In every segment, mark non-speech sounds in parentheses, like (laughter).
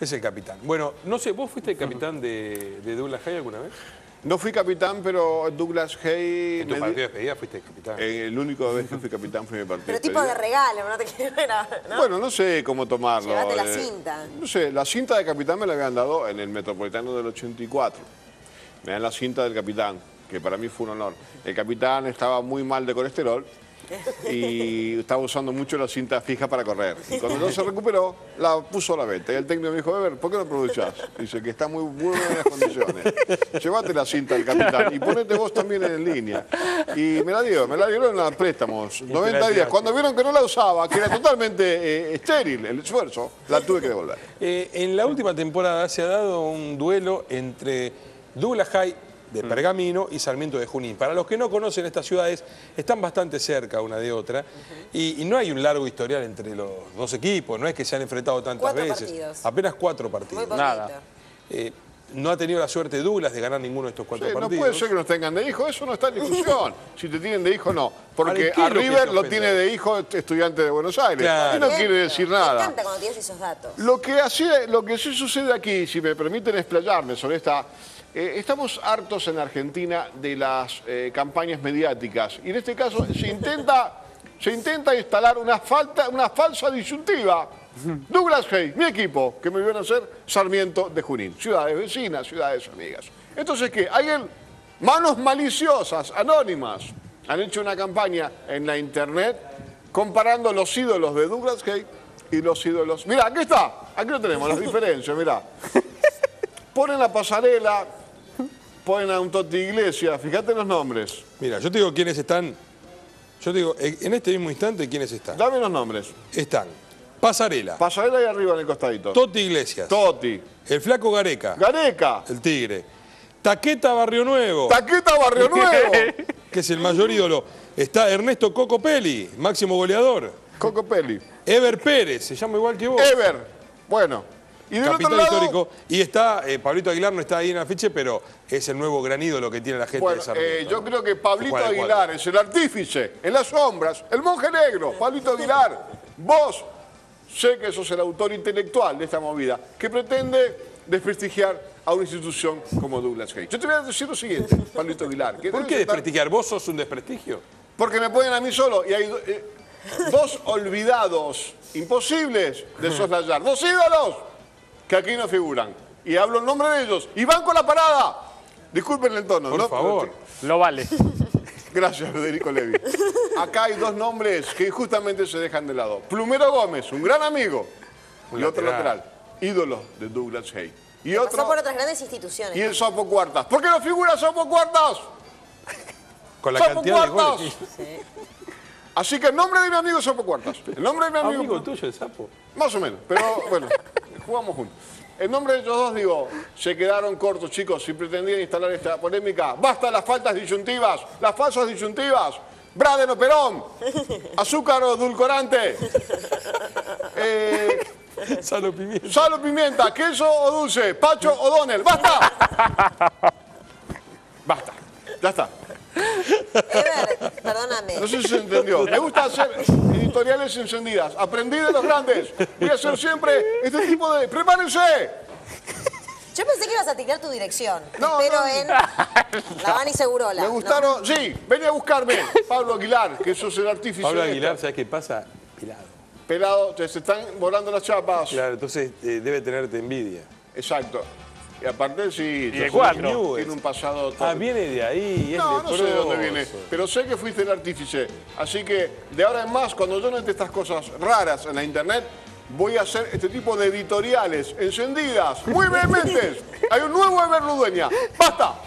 Es el capitán. Bueno, no sé, ¿vos fuiste el capitán de, de Douglas Hay alguna vez? No fui capitán, pero Douglas Hay... En tu partido de despedida fuiste capitán. Eh, el único vez que fui capitán fue mi partido. Pero tipo de regalo, no te (laughs) quiero ver, ¿no? Bueno, no sé cómo tomarlo. Llévate la eh, cinta. No sé, la cinta de capitán me la habían dado en el Metropolitano del 84. Me dan la cinta del capitán, que para mí fue un honor. El capitán estaba muy mal de colesterol y estaba usando mucho la cinta fija para correr. Y cuando no se recuperó, la puso a la venta. Y el técnico me dijo, Weber, ¿por qué no aprovechás? Dice que está muy buena en las condiciones. Llévate la cinta del capitán y ponete vos también en línea. Y me la dio, me la dieron a préstamos, 90 días. Cuando vieron que no la usaba, que era totalmente eh, estéril el esfuerzo, la tuve que devolver. Eh, en la última temporada se ha dado un duelo entre Douglas High de Mm. Pergamino y Sarmiento de Junín. Para los que no conocen estas ciudades, están bastante cerca una de otra y, y no hay un largo historial entre los dos equipos, no es que se han enfrentado tantas Cuatro veces. partidos. Apenas cuatro partidos. Nada. Eh, no ha tenido la suerte Douglas de ganar ninguno de estos cuatro Sí, no partidos. puede ser que nos tengan de hijo, eso no está en discusión. (laughs) Si te tienen de hijo, no. Porque Ahora, ¿qué a lo River lo tiene de hijo estudiante de Buenos Aires. Claro. Y no quiere decir Me nada. encanta cuando tienes esos datos. Lo que, hacía- lo que sí sucede aquí, si me permiten explayarme sobre esta... eh, estamos hartos en Argentina de las eh, campañas mediáticas y en este caso se intenta, se intenta instalar una, falta, una falsa disyuntiva. Douglas Hay, mi equipo, que me vieron a ser Sarmiento de Junín, ciudades vecinas, ciudades amigas. Entonces, ¿qué? Hay el- manos maliciosas, anónimas, han hecho una campaña en la internet comparando los ídolos de Douglas Hay y los ídolos. Mira, aquí está, aquí lo tenemos, las diferencias, mira. Ponen la pasarela, ponen a un Totti Iglesias, fíjate los nombres. Mira, yo te digo quiénes están. Yo te digo, en este mismo instante, quiénes están. Dame los nombres. Están Pasarela, Pasarela ahí arriba en el costadito. Totti Iglesias, Totti, el Flaco Gareca, Gareca, el Tigre, Taqueta Barrio Nuevo, Taqueta Barrio Nuevo, (laughs) que es el mayor ídolo. Está Ernesto Coco Peli, máximo goleador. Coco Peli, Ever Pérez, se llama igual que vos. Ever. Bueno, y del Capitán otro lado, histórico. Y está, eh, Pablito Aguilar no está ahí en el afiche, pero es el nuevo gran ídolo que tiene la gente Bueno, de Sarmiento. eh, yo creo que Pablito Aguilar es el artífice, en las sombras, el monje negro, Pablito Aguilar. Vos sé que sos el autor intelectual de esta movida, que pretende desprestigiar a una institución como Douglas Hay. Yo te voy a decir lo siguiente, Pablito Aguilar. que ¿Por qué estar- desprestigiar? ¿Vos sos un desprestigio? Porque me ponen a mí solo y hay do- eh, dos olvidados imposibles de soslayar, dos ídolos que aquí no figuran. Y hablo en nombre de ellos. Y van con la parada. Disculpen el tono, Por ¿no? favor. Lo vale. Gracias, Federico Levi. Acá hay dos nombres que justamente se dejan de lado. Plumero Gómez, un gran amigo, Un y otro lateral. ídolo de Douglas Hay. Y Pasó otro, por otras grandes instituciones. y el Sopo Cuartas. ¿Por qué no figura Sopo Cuartas? Con la Sopo cantidad de Cuartas. goles. Así que el nombre de mi amigo es Sopo Cuartas. El nombre de mi amigo, Amigo tuyo, el sapo. más o menos, pero bueno, jugamos juntos. En nombre de ellos dos digo, se quedaron cortos chicos si pretendían instalar esta polémica. Basta las faltas disyuntivas, las falsas disyuntivas. Braden (laughs) (laughs) o Perón, azúcar o edulcorante, eh, Salo Pimienta. sal o pimienta, queso o dulce, Pacho o Donel. ¡Basta! (laughs) Basta, ya está. No sé si se entendió. Me gusta hacer editoriales encendidas. Aprendí de los grandes. Voy a hacer siempre este tipo de... ¡Prepárense! Yo pensé que ibas a tirar tu dirección. No, espero no. en Lavani Segurola. Me gustaron... Sí, vení a buscarme. Pablo Aguilar, que sos el artífice. Pablo Aguilar. ¿sabes qué pasa? Pelado. Pelado, te se están volando las chapas. Claro, entonces eh, debe tenerte envidia. Exacto. Y aparte, sí... Y de entonces, cuatro. Tiene, un pasado... Ah, viene de ahí. es No, no sé de dónde viene, pero sé que fuiste el artífice. Así que de ahora en más, cuando yo note estas cosas raras en la internet, voy a hacer este tipo de editoriales encendidas, muy vehementes. (laughs) Hay un nuevo Ever Ludueña. ¡Basta!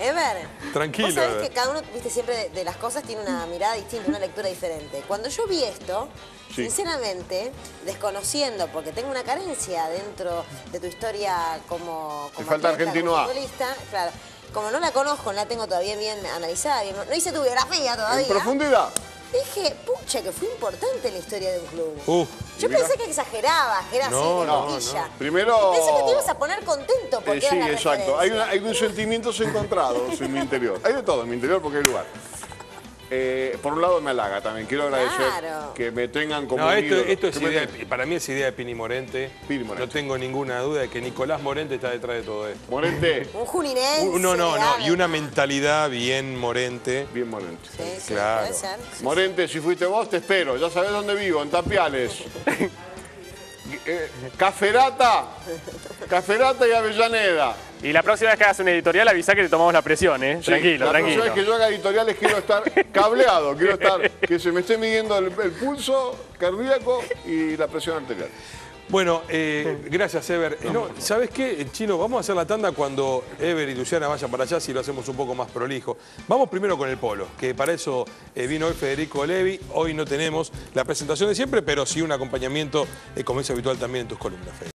Ever. Tranquilo, Vos sabés Ever. que cada uno, viste, siempre de, de las cosas tiene una mirada distinta, una lectura diferente. Cuando yo vi esto, Sí. sinceramente, desconociendo, porque tengo una carencia dentro de tu historia como, como falta atleta, Argentino como futbolista, claro. Como no la conozco, no la tengo todavía bien analizada, bien- no hice tu biografía todavía. En profundidad. Dije, pucha, que fue importante en la historia de un club. Uf, Yo mira. pensé que exagerabas, que era No, así, de no, boquilla. no. Primero- Pensé que te ibas a poner contento porque Eh, sí, era la exacto. Hay, una- hay unos sentimientos encontrados en mi interior. Hay de todo en mi interior porque hay lugar. Eh, por un lado me halaga también. Quiero agradecer Claro. que me tengan como No, esto, es me para mí es idea de Pini Morente. Pini Morente. No tengo ninguna duda de que Nicolás Morente está detrás de todo esto. Morente, (laughs) Un juninense. Un- No, no, no. Y una mentalidad bien Morente. bien Morente. Sí, sí, Claro. puede ser. Sí, Morente, si fuiste vos, te espero. Ya sabés dónde vivo, en Tapiales. (laughs) Eh, Caferata, Caferata y Avellaneda. Y la próxima vez que hagas un editorial, avisa que te tomamos la presión, ¿eh? Sí, tranquilo, la tranquilo. próxima vez que yo haga editoriales quiero estar cableado, quiero estar, (laughs) que se me esté midiendo el, el pulso cardíaco y la presión arterial. Bueno, eh, gracias, Ever. Eh, no, ¿Sabes qué, Chino? Vamos a hacer la tanda cuando Ever y Luciana vayan para allá, si lo hacemos un poco más prolijo. Vamos primero con el polo, que para eso eh, vino hoy Federico Levi. Hoy no tenemos la presentación de siempre, pero sí un acompañamiento, eh, como es habitual también en tus columnas, Fede.